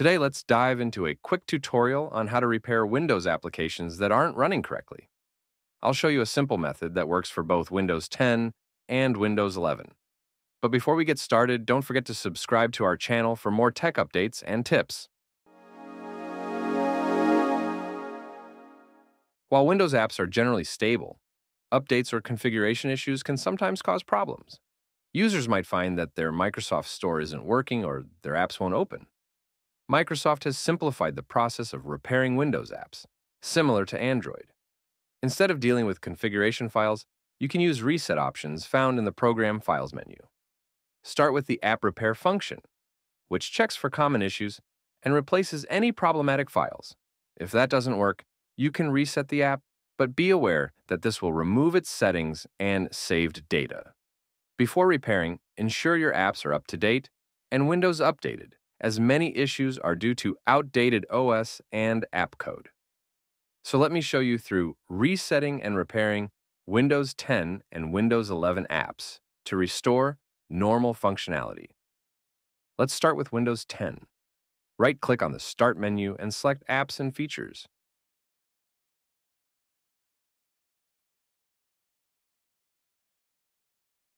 Today, let's dive into a quick tutorial on how to repair Windows applications that aren't running correctly. I'll show you a simple method that works for both Windows 10 and Windows 11. But before we get started, don't forget to subscribe to our channel for more tech updates and tips. While Windows apps are generally stable, updates or configuration issues can sometimes cause problems. Users might find that their Microsoft Store isn't working or their apps won't open. Microsoft has simplified the process of repairing Windows apps, similar to Android. Instead of dealing with configuration files, you can use reset options found in the Program Files menu. Start with the App Repair function, which checks for common issues and replaces any problematic files. If that doesn't work, you can reset the app, but be aware that this will remove its settings and saved data. Before repairing, ensure your apps are up to date and Windows updated, as many issues are due to outdated OS and app code. So let me show you through resetting and repairing Windows 10 and Windows 11 apps to restore normal functionality. Let's start with Windows 10. Right-click on the Start menu and select Apps and Features.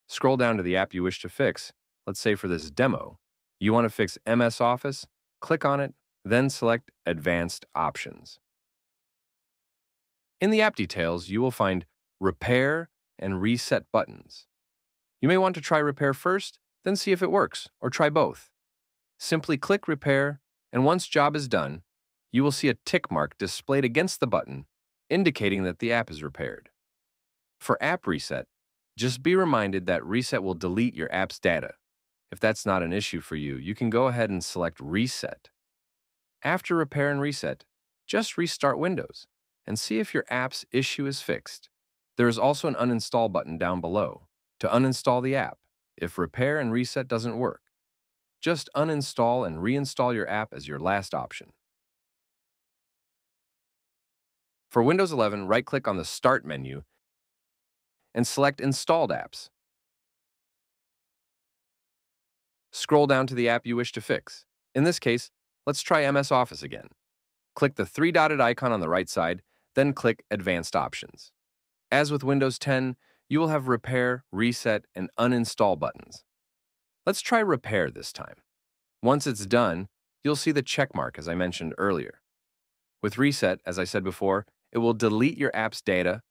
Scroll down to the app you wish to fix. Let's say for this demo, you want to fix MS Office, click on it, then select Advanced Options. In the app details, you will find Repair and Reset buttons. You may want to try Repair first, then see if it works, or try both. Simply click Repair, and once job is done, you will see a tick mark displayed against the button, indicating that the app is repaired. For App Reset, just be reminded that Reset will delete your app's data. If that's not an issue for you, you can go ahead and select Reset. After Repair and Reset, just restart Windows and see if your app's issue is fixed. There is also an uninstall button down below to uninstall the app if Repair and Reset doesn't work. Just uninstall and reinstall your app as your last option. For Windows 11, right-click on the Start menu and select Installed Apps. Scroll down to the app you wish to fix. In this case, let's try MS Office again. Click the three-dotted icon on the right side, then click Advanced Options. As with Windows 10, you will have Repair, Reset, and Uninstall buttons. Let's try Repair this time. Once it's done, you'll see the check mark as I mentioned earlier. With Reset, as I said before, it will delete your app's data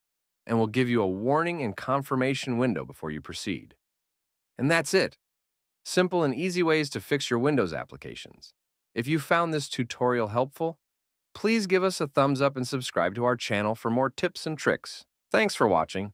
and will give you a warning and confirmation window before you proceed. And that's it. Simple and easy ways to fix your Windows applications. If you found this tutorial helpful, please give us a thumbs up and subscribe to our channel for more tips and tricks. Thanks for watching.